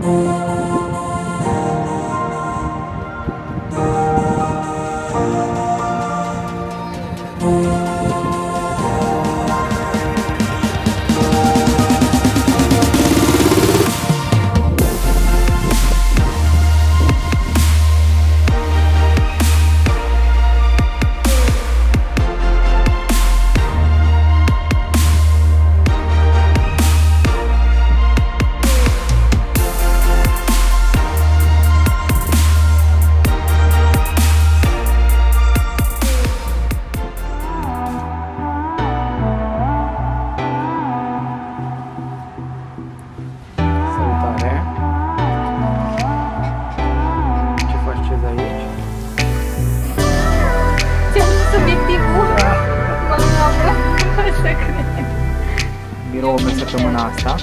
Música birou în săptămâna asta.